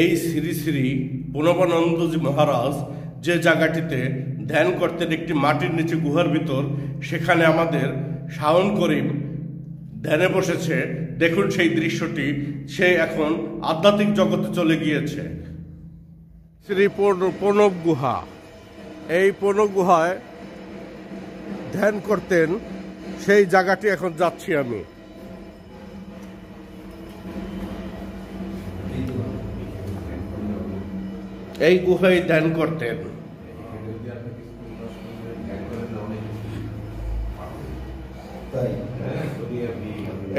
এই শ্রী শ্রী প্রণবানন্দজি মহারাজ যে জায়গাটিতে ধ্যান করতেন একটি মাটির নিচে গুহার ভিতর, সেখানে আমাদের শাওন করিম ধ্যানে বসেছে। দেখুন সেই দৃশ্যটি, সে এখন আধ্যাত্মিক জগতে চলে গিয়েছে। শ্রী প্রণব গুহা। এই প্রণব গুহায় ধ্যান করতেন, সেই জায়গাটি এখন যাচ্ছি আমি। এই গুহায় ধ্যান করতেন।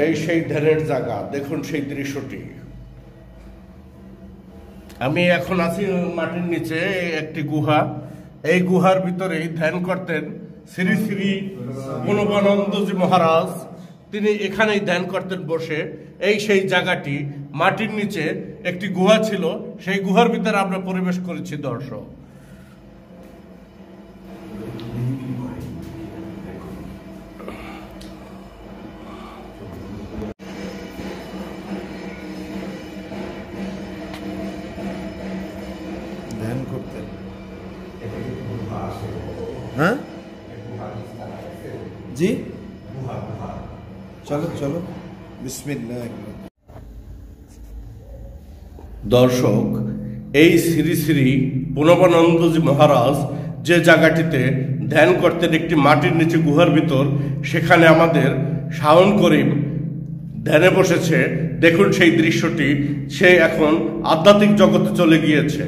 এই সেই ধ্যানের জায়গা দেখুন সেই দৃশ্যটি। আমি এখন আছি মাটির নিচে একটি গুহা। এই গুহার ভিতরেই ধ্যান করতেন শ্রী শ্রী প্রণবানন্দজি মহারাজ। তিনি এখানেই ধ্যান করতেন বসে। এই সেই জায়গাটি মাটির নিচে একটি গুহা ছিল সেই গুহার ভিতরে আমরা পরিবেশ করেছি দর্শক। ধ্যান করতেন। হ্যাঁ? জি? চলো চলো। দর্শক, এই শ্রী শ্রী প্রণবানন্দজি মহারাজ যে জায়গাটিতে ধ্যান করতেন একটি মাটির নিচে গুহার ভিতর, সেখানে আমাদের শাওন করিম ধ্যানে বসেছে। দেখুন সেই দৃশ্যটি, সে এখন আধ্যাত্মিক জগতে চলে গিয়েছে।